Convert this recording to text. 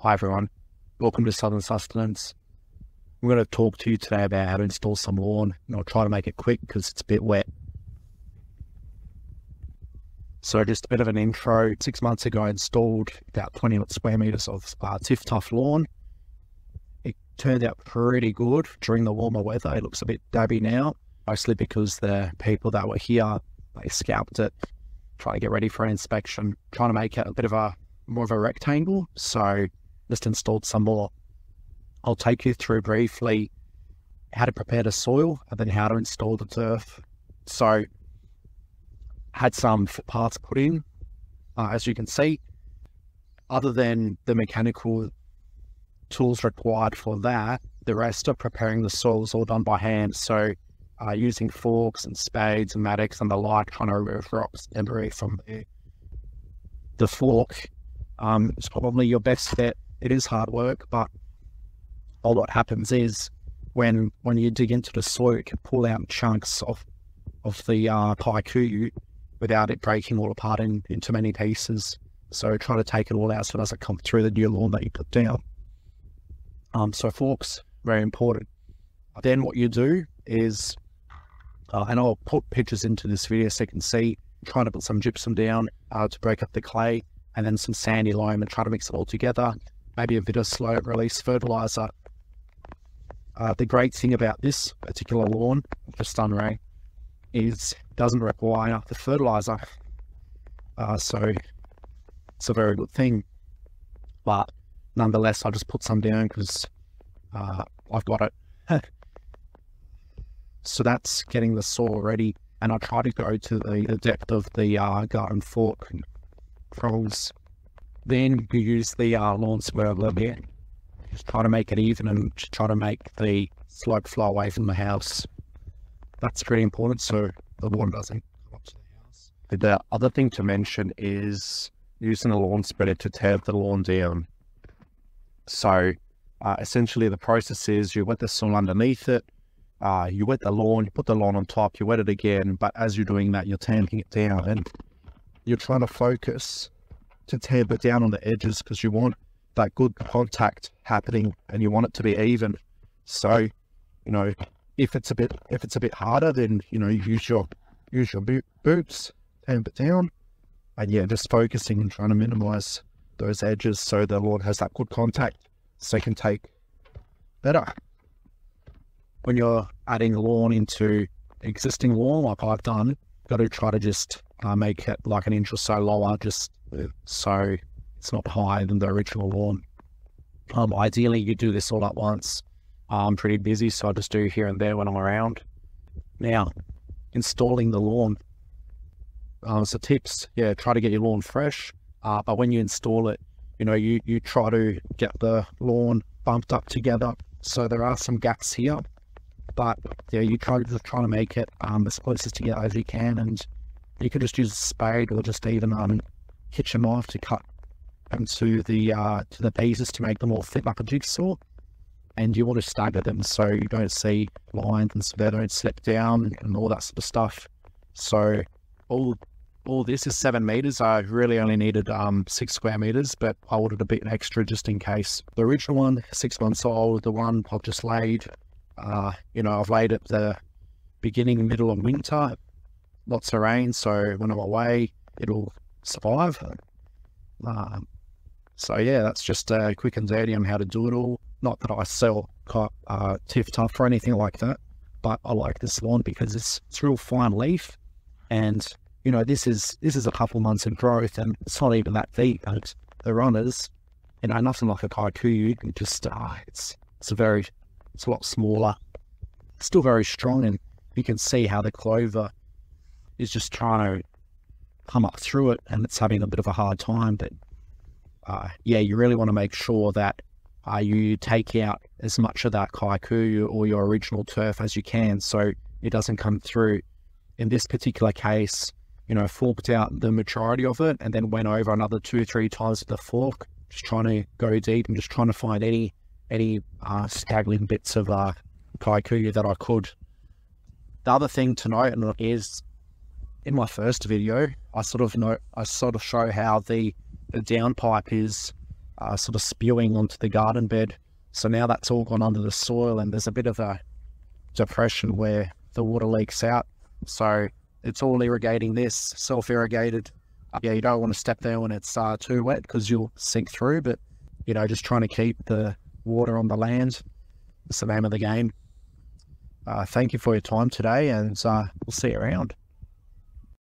Hi everyone, welcome to Southern Sustenance. We're going to talk to you today about how to install some lawn, and I'll try to make it quick because it's a bit wet. So just a bit of an intro. Six months ago, I installed about 20 square meters of uh, TifTuf lawn. It turned out pretty good during the warmer weather. It looks a bit dabby now, mostly because the people that were here, they scalped it, trying to get ready for an inspection, trying to make it a bit of a more of a rectangle. So just installed some more. I'll take you through briefly how to prepare the soil and then how to install the turf. So had some parts put in, uh, as you can see. Other than the mechanical tools required for that, the rest of preparing the soil is all done by hand. So uh, using forks and spades and mattocks and the like, trying to remove rocks, and debris from the, the fork um, is probably your best bet. It is hard work, but all what happens is when when you dig into the soil, you can pull out chunks of of the uh, kikuyu without it breaking all apart in, into many pieces. So try to take it all out so it doesn't come through the new lawn that you put down. Um, so forks, very important. Then what you do is, uh, and I'll put pictures into this video so you can see, trying to put some gypsum down uh, to break up the clay and then some sandy loam and try to mix it all together. Maybe a bit of slow release fertilizer. Uh, the great thing about this particular lawn, for Stunray, is doesn't require the fertilizer. Uh, so it's a very good thing. But nonetheless, I just put some down because uh, I've got it. so that's getting the soil ready. And I try to go to the, the depth of the uh, garden fork prongs. Then you use the uh, lawn swirler there. Just try to make it even and try to make the slope flow away from the house. That's pretty important so the water doesn't come up to the house. The other thing to mention is using a lawn spreader to tear the lawn down. So uh, essentially the process is you wet the soil underneath it, uh, you wet the lawn, you put the lawn on top, you wet it again, but as you're doing that, you're tamping it down and you're trying to focus to tamp it down on the edges because you want that good contact happening and you want it to be even. So, you know, if it's a bit if it's a bit harder, then you know you use your use your boot, boots, tamp it down, and yeah, just focusing and trying to minimize those edges so the lawn has that good contact, so it can take better. When you're adding lawn into existing lawn, like I've done, got to try to just uh, make it like an inch or so lower, just so it's not higher than the original lawn. Um, ideally, you do this all at once. I'm pretty busy, so I just do here and there when I'm around. Now, installing the lawn. Uh, so tips, yeah, try to get your lawn fresh. Uh, but when you install it, you know, you, you try to get the lawn bumped up together. So there are some gaps here, but yeah, you try to just try to make it um, as close as together as you can, and you can just use a spade or just even um, kitchen off to cut into the uh, to the pieces to make them all fit like a jigsaw. And you want to stagger them so you don't see lines and so they don't slip down and all that sort of stuff. So all all this is seven meters. I really only needed um, six square meters, but I ordered a bit extra just in case. The original one, six months old, the one I've just laid, uh, you know, I've laid it the beginning, middle of winter, lots of rain. So when I'm away, it'll survive. Um, so yeah, that's just uh, quick and dirty on how to do it all. Not that I sell uh, TifTuf or anything like that, but I like this lawn because it's it's real fine leaf, and you know this is this is a couple months in growth, and it's not even that deep. But the runners, you know, nothing like a kikuyu. Just uh, it's it's a very it's a lot smaller, still very strong, and you can see how the clover is just trying to come up through it, and it's having a bit of a hard time. But uh, yeah, you really want to make sure that uh, you take out as much of that kikuyu or your original turf as you can, so it doesn't come through. In this particular case, you know, forked out the majority of it, and then went over another two or three times with the fork, just trying to go deep and just trying to find any any uh, staggering bits of uh, kikuyu that I could. The other thing to note is in my first video, I sort of know I sort of show how the, the downpipe is uh, sort of spewing onto the garden bed. So now that's all gone under the soil, and there's a bit of a depression where the water leaks out. So it's all irrigating this, self irrigated. Uh, yeah, you don't want to step there when it's uh, too wet because you'll sink through, but you know, just trying to keep the water on the land. It's the name of the game. Uh, thank you for your time today, and uh, we'll see you around.